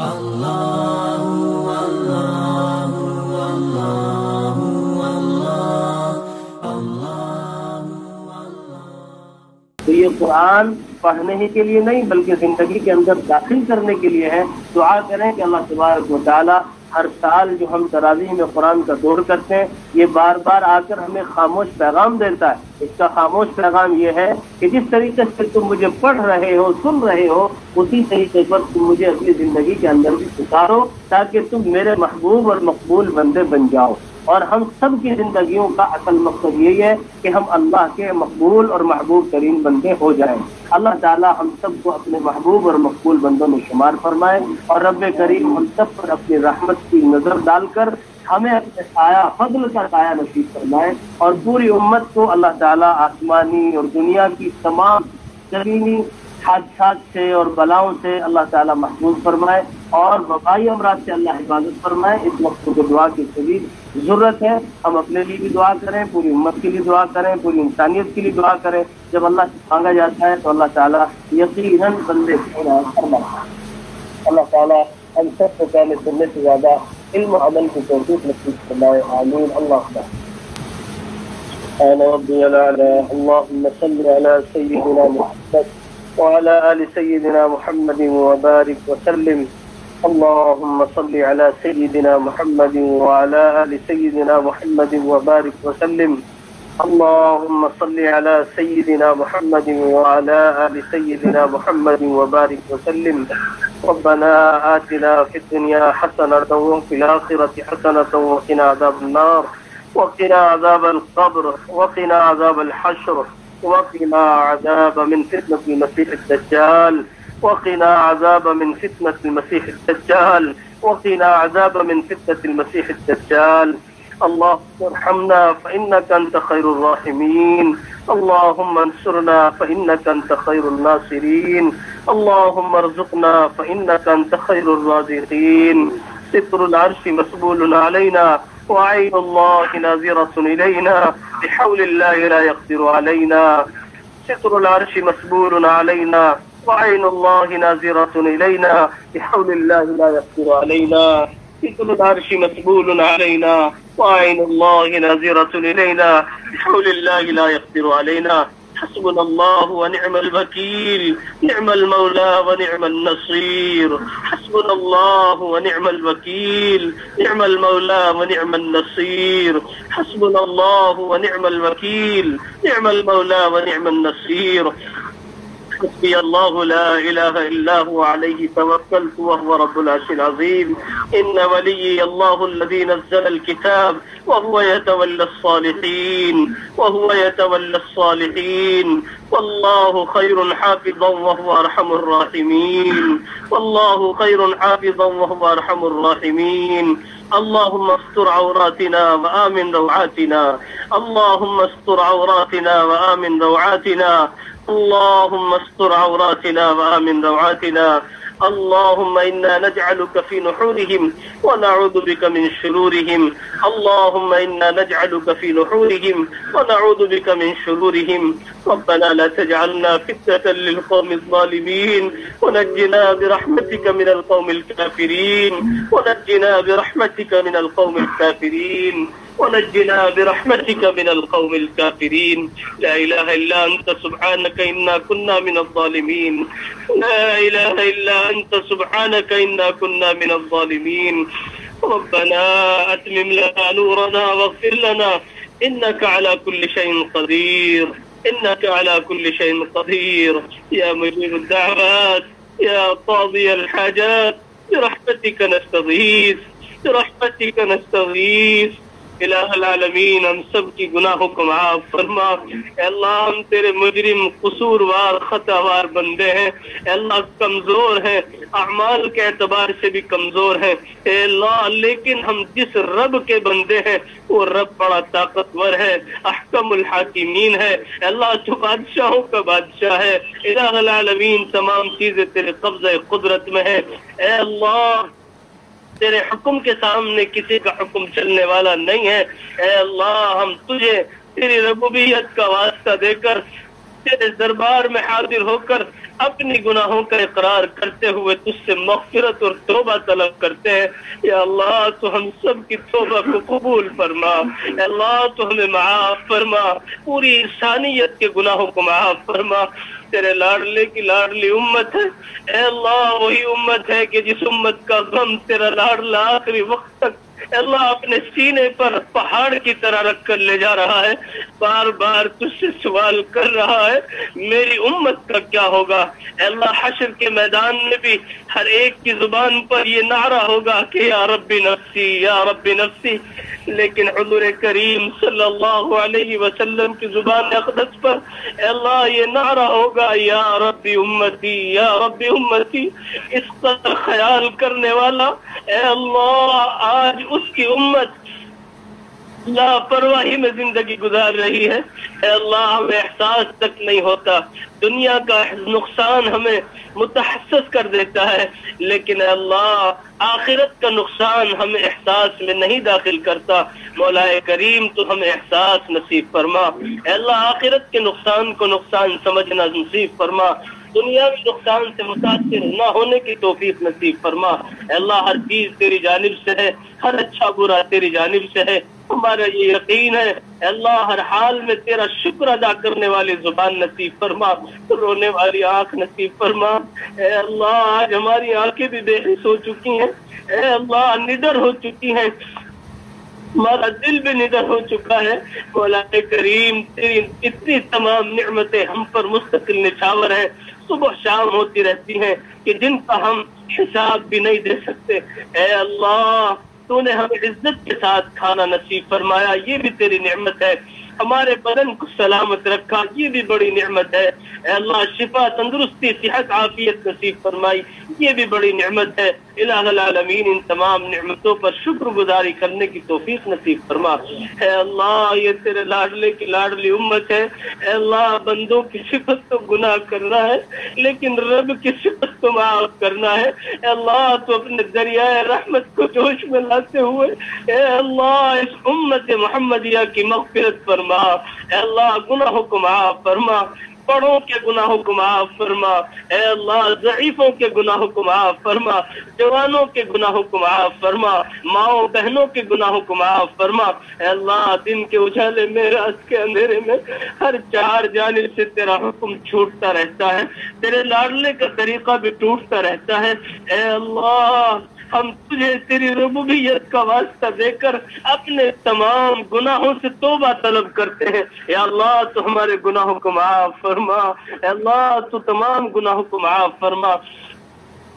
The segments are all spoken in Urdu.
تو یہ قرآن پڑھنے ہی کے لیے نہیں، بلکہ زندگی کے اندر داخل کرنے کے لیے ہے۔ دعا کریں کہ اللہ تبارک و تعالیٰ ہر سال جو ہم تراویح میں قرآن کا دور کرتے ہیں، یہ بار بار آ کر ہمیں خاموش پیغام دیتا ہے۔ اس کا خاموش پیغام یہ ہے کہ جس طریقے سے تم مجھے پڑھ رہے ہو، سن رہے ہو، اسی طریقے پر تم مجھے اپنی زندگی کے اندر بھی سکھارو تاکہ تم میرے محبوب اور مقبول بندے بن جاؤ۔ اور ہم سب کی زندگیوں کا اصل مقصد یہی ہے کہ ہم اللہ کے مقبول اور محبوب ترین بندے ہو جائیں۔ اللہ تعالی ہم سب کو اپنے محبوب اور مقبول بندوں میں شمار فرمائے اور رب کریم ہم سب پر اپنی رحمت کی نظر ڈال کر ہمیں اپنے سایہ فضل کا سایہ نصیب فرمائے اور پوری امت کو اللہ تعالیٰ آسمانی اور دنیا کی تمام زمینی حادثات سے اور بلاؤں سے اللہ تعالیٰ محفوظ فرمائے اور وبائی امراض سے اللہ حفاظت فرمائے۔ اس وقت کو دعا کی شدید ضرورت ہے۔ ہم اپنے لیے بھی دعا کریں، پوری امت کے لیے دعا کریں، پوری انسانیت کے لیے دعا کریں۔ جب اللہ سے مانگا جاتا ہے تو اللہ تعالیٰ یقیناً بندے فرمائے۔ اللہ تعالیٰ ہم سب کو پہلے سننے سے زیادہ علم و عمل کی توفیق نصیب فرمائے۔ آمین۔ اللہ خدا أنا ربي الأعلى اللهم صل على سيدنا محمد۔ وعلى آل سيدنا محمد وبارك وسلم. اللهم صل على سيدنا محمد وعلى آل سيدنا محمد وبارك وسلم. اللهم صل على سيدنا محمد وعلى آل سيدنا محمد وبارك وسلم. ربنا آتنا في الدنيا حسنة وفي الآخرة حسنة وقنا عذاب النار. وقنا عذاب القبر وقنا عذاب الحشر. وقنا عذاب من فتنة المسيح الدجال. وقنا عذاب من فتنة المسيح الدجال. وقنا عذاب من فتنة المسيح الدجال. اللهم ارحمنا فإنك أنت خير الراحمين. اللهم انصرنا فإنك أنت خير الناصرين. اللهم ارزقنا فإنك أنت خير الرازقين. ستر العرش مسبول علينا وعين الله ناظرة إلينا، بحول الله لا يقدر علينا. ستر العرش مسبول علينا وعين الله ناظرة إلينا، بحول الله لا يقدر علينا. ستر العرش مسبول علينا وعين الله ناظرة إلينا، بحول الله لا يقدر علينا. حسبنا الله ونعم الوكيل نعم المولى ونعم النصير. حسبنا الله ونعم الوكيل نعم المولى ونعم النصير. حسبنا الله ونعم الوكيل نعم المولى ونعم النصير. حسبي الله لا إله إلا هو عليه توكلت وهو رب العرش العظيم. إن ولي الله الذي نزل الكتاب وهو يتولى الصالحين وهو يتولى الصالحين. والله خير حافظا وهو أرحم الراحمين. والله خير حافظا وهو أرحم الراحمين. اللهم استر عوراتنا وآمن روعاتنا. اللهم استر عوراتنا وآمن روعاتنا. اللهم استر عوراتنا وآمن روعاتنا. اللهم إنا نجعلك في نحورهم ونعوذ بك من شرورهم. اللهم إنا نجعلك في نحورهم ونعوذ بك من شرورهم. ربنا لا تجعلنا فتنة للقوم الظالمين. ونجنا برحمتك من القوم الكافرين. ونجنا برحمتك من القوم الكافرين. ونجنا برحمتك من القوم الكافرين. لا إله إلا أنت سبحانك إنا كنا من الظالمين. لا إله إلا أنت سبحانك إنا كنا من الظالمين. ربنا أتمم لنا نورنا واغفر لنا. إنك على كل شيء قدير. إنك على كل شيء قدير. يا مجيب الدعوات يا قاضي الحاجات برحمتك نستغيث برحمتك نستغيث. الہ العالمین، ہم سب کی گناہوں کو معاف فرما۔ اے اللہ، ہم تیرے مجرم، قصوروار، خطاوار بندے ہیں۔ اے اللہ، کمزور ہیں۔ اعمال کے اعتبار سے بھی کمزور ہیں۔ اے اللہ، لیکن ہم جس رب کے بندے ہیں، وہ رب بڑا طاقتور ہے، احکم الحاکمین ہے۔ اے اللہ، جو بادشاہوں کا بادشاہ ہے، الہ العالمین، تمام چیزیں تیرے قبضہ قدرت میں ہے اے اللہ تیرے حکم کے سامنے کسی کا حکم چلنے والا نہیں ہے۔ اے اللہ، ہم تجھے، تیری ربوبیت کا واسطہ دے کر، تیرے دربار میں حاضر ہو کر اپنی گناہوں کا اقرار کرتے ہوئے تجھ سے مغفرت اور توبہ طلب کرتے ہیں۔ یا اللہ، تو ہم سب کی توبہ کو قبول فرما۔ یا اللہ، تو ہمیں معاف فرما۔ پوری انسانیت کے گناہوں کو معاف فرما۔ تیرے لاڈلے کی لاڈلی امت ہے۔ اے اللہ، وہی امت ہے کہ جس امت کا غم تیرا لاڈلا آخری وقت تک اللہ اپنے سینے پر پہاڑ کی طرح رکھ کر لے جا رہا ہے۔ بار بار تجھ سے سوال کر رہا ہے، میری امت کا کیا ہوگا؟ اللہ، حشر کے میدان میں بھی ہر ایک کی زبان پر یہ نعرہ ہوگا کہ یا ربی نفسی، یا ربی نفسی۔ لیکن حضور کریم صلی اللہ علیہ وسلم کی زبان اقدس پر اللہ، یہ نعرہ ہوگا، یا ربی امتی، یا ربی امتی۔ اس قدر خیال کرنے والا، اے اللہ، آج اس کی امت لاپرواہی میں زندگی گزار رہی ہے۔ اے اللہ، ہمیں احساس تک نہیں ہوتا۔ دنیا کا نقصان ہمیں متحسس کر دیتا ہے۔ لیکن اے اللہ، آخرت کا نقصان ہمیں احساس میں نہیں داخل کرتا۔ مولا کریم، تو ہمیں احساس نصیب فرما۔ اے اللہ، آخرت کے نقصان کو نقصان سمجھنا نصیب فرما۔ دنیاوی نقصان سے متاثر نہ ہونے کی توفیق نصیب فرما۔ اے اللہ، ہر چیز تیری جانب سے ہے، ہر اچھا برا تیری جانب سے ہے۔ ہمارا یہ یقین ہے، اے اللہ، ہر حال میں تیرا شکر ادا کرنے والی زبان نصیب فرما، رونے والی آنکھ نصیب فرما۔ اے اللہ، آج ہماری آنکھیں بھی بے حس ہو چکی ہیں۔ اے اللہ، نڈر ہو چکی ہیں۔ ہمارا دل بھی نڈر ہو چکا ہے۔ مولا کریم، تیری اتنی تمام نعمتیں ہم پر مستقل نچھاور ہیں۔ صبح شام ہوتی رہتی ہیں کہ جن کا ہم حساب بھی نہیں دے سکتے۔ اے اللہ، تو نے ہمیں عزت کے ساتھ کھانا نصیب فرمایا، یہ بھی تیری نعمت ہے۔ ہمارے بدن کو سلامت رکھا، یہ بھی بڑی نعمت ہے۔ اے اللہ، شفا، تندرستی، صحت، عافیت نصیب فرمائی، یہ بھی بڑی نعمت ہے۔ الہ العالمین ان تمام نعمتوں پر شکر گزاری کرنے کی توفیق نصیب فرما۔ اے اللہ، یہ تیرے لاڈلے کی لاڈلی امت ہے۔ اے اللہ، بندوں کی صفت تو گناہ کرنا ہے، لیکن رب کی صفت کو معاف کرنا ہے۔ اے اللہ، تو اپنے دریائے رحمت کو جوش میں لاتے ہوئے اے اللہ، اس امت محمدیہ کی مغفرت فرما۔ اے اللہ، گناہوں کو معاف فرما۔ بڑوں کے گناہوں کو معاف فرما۔ اے اللہ، ضعیفوں کے گناہوں کو معاف فرما۔ جوانوں کے گناہوں کو معاف فرما۔ ماؤں بہنوں کے گناہوں کو معاف فرما۔ اے اللہ، دن کے اجالے میں رات کے اندھیرے میں۔ ہر چار جانب سے تیرا حکم چھوٹتا رہتا ہے۔ تیرے لاڈلے کا طریقہ بھی ٹوٹتا رہتا ہے۔ اے اللہ ہم تجھے تیری ربوبیت کا واسطہ دے کر اپنے تمام گناہوں سے توبہ طلب کرتے ہیں۔ یا اللہ، تو ہمارے گناہوں کو معاف فرما۔ اے اللہ، تو تمام گناہوں کو معاف فرما۔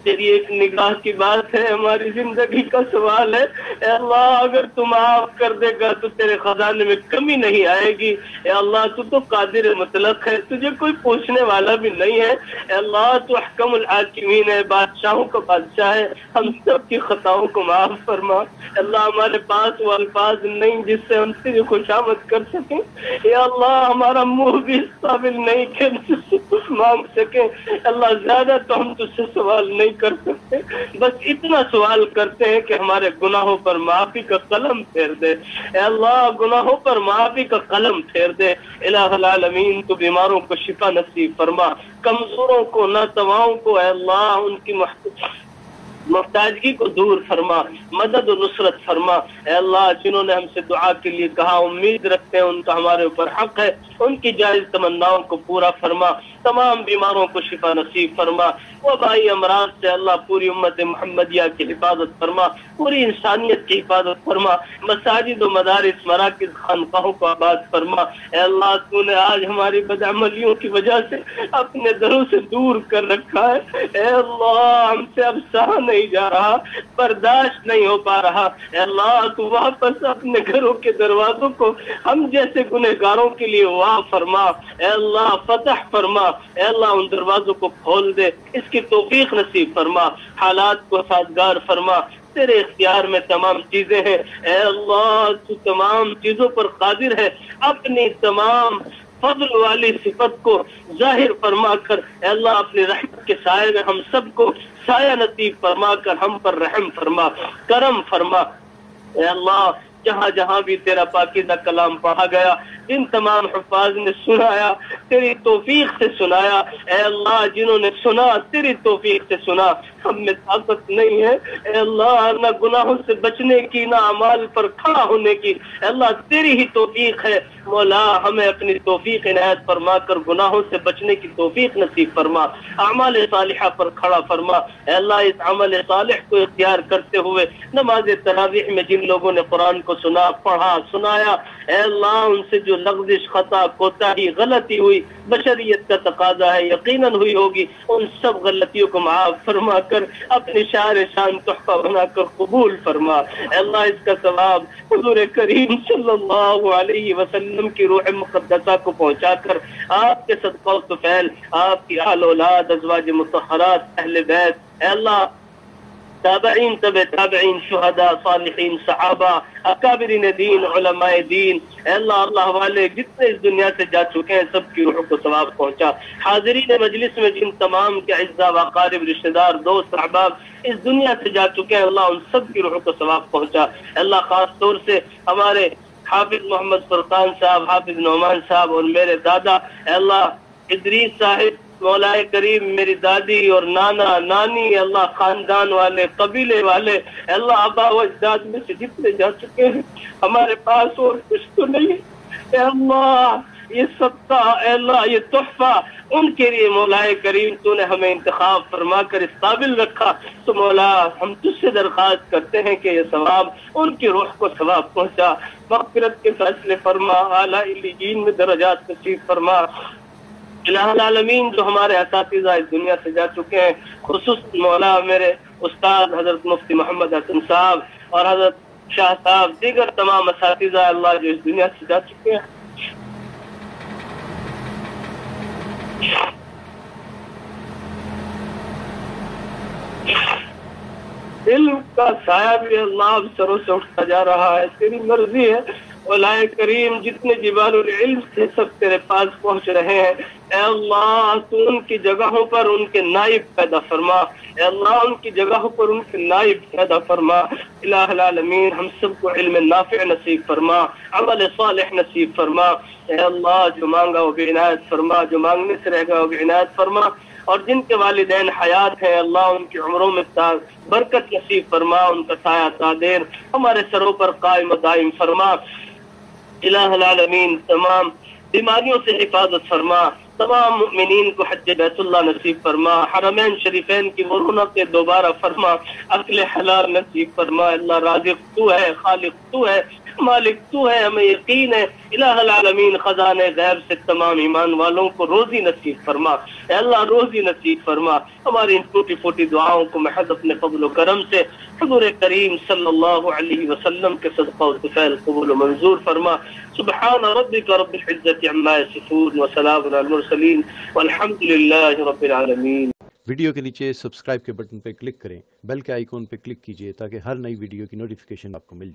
تیری ایک نگاہ کی بات ہے، ہماری زندگی کا سوال ہے۔ اے اللہ، اگر تو معاف کر دے گا تو تیرے خزانے میں کمی نہیں آئے گی۔ اے اللہ، تو تو قادر مطلق ہے، تجھے کوئی پوچھنے والا بھی نہیں ہے۔ اے اللہ، تو حکم الحاکمین ہے، بادشاہوں کا بادشاہ ہے۔ ہم سب کی خطاؤں کو معاف فرما۔ اے اللہ، ہمارے پاس وہ الفاظ نہیں جس سے ہم تیری خوشامد کر سکیں۔ اے اللہ، ہمارا منہ بھی اس قابل نہیں کہ ہم تجھ سے کچھ مانگ سکیں اللہ زیادہ تو ہم تجھ سے سوال نہیں کر سکتے۔ بس اتنا سوال کرتے ہیں کہ ہمارے گناہوں پر معافی کا قلم پھیر دے۔ اے اللہ، گناہوں پر معافی کا قلم پھیر دے۔ الہ العالمین، تو بیماروں کو شفا نصیب فرما۔ کمزوروں کو، ناتواؤں کو اے اللہ، ان کی محت... محتاجگی کو دور فرما۔ مدد و نصرت فرما۔ اے اللہ، جنہوں نے ہم سے دعا کے لیے کہا، امید رکھتے ہیں ان کا ہمارے اوپر حق ہے۔ ان کی جائز تمناؤں کو پورا فرما، تمام بیماروں کو شفا نصیب فرما۔ وہ بھائی امراض سے اللہ پوری امت محمدیہ کی حفاظت فرما، پوری انسانیت کی حفاظت فرما۔ مساجد و مدارس، مراکز، خانقاہوں کو آباد فرما۔ اے اللہ، تو نے آج ہماری بدعملیوں کی وجہ سے اپنے دروں سے دور کر رکھا ہے۔ اے اللہ، ہم سے اب سہا نہیں جا رہا، برداشت نہیں ہو پا رہا۔ اے اللہ، تو واپس اپنے گھروں کے دروازوں کو ہم جیسے گنہگاروں کے لیے واہ فرما، اے اللہ فتح فرما، اے اللہ ان دروازوں کو کھول دے، اس کی توفیق نصیب فرما، حالات کو سازگار فرما، تیرے اختیار میں تمام چیزیں ہیں۔ اے اللہ، تو تمام چیزوں پر قادر ہے، اپنی تمام فضل والی صفت کو ظاہر فرما کر، اے اللہ اپنی رحمت کے سائے میں ہم سب کو سایہ نصیب فرما کر، ہم پر رحم فرما، کرم فرما۔ اے اللہ جہاں جہاں بھی تیرا پاکیزہ کلام پڑھا گیا جن تمام حفاظ نے سنایا، تیری توفیق سے سنایا۔ اے اللہ، جنہوں نے سنا، تیری توفیق سے سنا۔ ہم میں طاقت نہیں ہے۔ اے اللہ، نہ گناہوں سے بچنے کی، نہ اعمال پر کھڑا ہونے کی۔ اے اللہ، تیری ہی توفیق ہے۔ مولا، ہمیں اپنی توفیق عنایت فرما کر گناہوں سے بچنے کی توفیق نصیب فرما۔ اعمال صالحہ پر کھڑا فرما۔ اے اللہ، اس عمل صالح کو اختیار کرتے ہوئے نماز تراویح میں جن لوگوں نے قرآن کو سنا، پڑھا، سنایا۔ اے اللہ، ان سے جو لغزش، خطا، کوتاہی، غلطی ہوئی، بشریت کا تقاضا ہے، یقیناً ہوئی ہوگی۔ ان سب غلطیوں کو معاف فرما کر، اپنے شاعر شان تحفہ بنا کر قبول فرما۔ اے اللہ، اس کا ثواب حضور کریم صلی اللہ علیہ وسلم کی روح مقدسہ کو پہنچا کر، آپ کے صدقہ و طفیل آپ کی اہل اولاد، ازواج متحرات اہل بیت۔ اے اللہ تابعین تب تابعین، شہداء، صالحین، صحابہ، اکابرین دین، علماء دین۔ اے اللہ اللہ والے، جتنے اس دنیا سے جا چکے ہیں، سب کی روح کو ثواب پہنچا۔ حاضرین مجلس میں جن تمام کے اعزاء وقارب رشتہ دار، دوست، احباب اس دنیا سے جا چکے ہیں، اللہ ان سب کی روح کو ثواب پہنچا۔ اے اللہ، خاص طور سے ہمارے حافظ محمد فرقان صاحب، حافظ نعمان صاحب اور میرے دادا، اے اللہ، ادریس صاحب مولا کریم، میری دادی اور نانا، نانی، اللہ خاندان والے، قبیلے والے، اللہ ابا و اجداد میں سے جتنے جا چکے ہیں، ہمارے پاس اور کچھ تو نہیں اے اللہ، یہ صدقہ، اے اللہ، یہ تحفہ، ان کے لیے مولا کریم تو نے ہمیں انتخاب فرما کر اس قابل رکھا۔ تو مولا، ہم تجھ سے درخواست کرتے ہیں کہ یہ ثواب، ان کی روح کو ثواب پہنچا۔ مغفرت کے فیصلے فرما، اعلیٰ میں درجات نصیب فرما۔ الہ العالمین جو ہمارے اساتذہ اس دنیا سے جا چکے ہیں خصوص مولا میرے استاد حضرت مفتی محمد حسن صاحب اور حضرت شاہ صاحب، دیگر تمام اساتذہ اللہ جو اس دنیا سے جا چکے ہیں۔ علم کا سایہ بھی اللہ اب سروں سے اٹھتا جا رہا ہے، تیری مرضی ہے۔ اولا کریم جتنے جبال العلم سے سب تیرے پاس پہنچ رہے ہیں۔ اے اللہ، تو ان کی جگہوں پر ان کے نائب پیدا فرما۔ اے اللہ، ان کی جگہوں پر ان کے نائب پیدا فرما۔ الہ العالمین، ہم سب کو علم نافع نصیب فرما، عمل صالح نصیب فرما۔ اے اللہ، جو مانگا وہ بھی عنایت فرما، جو مانگنے سے رہ گا وہ بھی عنایت فرما۔ اور جن کے والدین حیات ہیں اللہ، ان کی عمروں میں برکت نصیب فرما، ان کا سایہ تادیر ہمارے سروں پر قائم و دائم فرما۔ الہ العالمین، تمام بیماریوں سے حفاظت فرما، تمام مؤمنین کو حج بیت اللہ نصیب فرما، حرمین شریفین کی مرونت دوبارہ فرما، عقل حلال نصیب فرما، اللہ رازق تو ہے، خالق تو ہے، مالک تو ہے، ہمیں یقین ہے، الہ العالمین خزان غیب سے تمام ایمان والوں کو روزی نصیب فرما۔ اے اللہ روزی نصیب فرما۔ ہماری ان ٹوٹی پھوٹی دعاؤں کو محض اپنے فضل و کرم سے حضور کریم صلی اللہ علیہ وسلم کے صدقہ و طفیل قبول و منظور فرما، سبحان ربک رب العزة عما يصفون وسلام على المرسلين والحمد لله رب العالمین۔ ویڈیو کے نیچے سبسکرائب کے بٹن پہ کلک کریں، بیل کے آئیکن پہ کلک کیجیے تاکہ ہر نئی ویڈیو کی نوٹیفیکیشن آپ کو مل جائے۔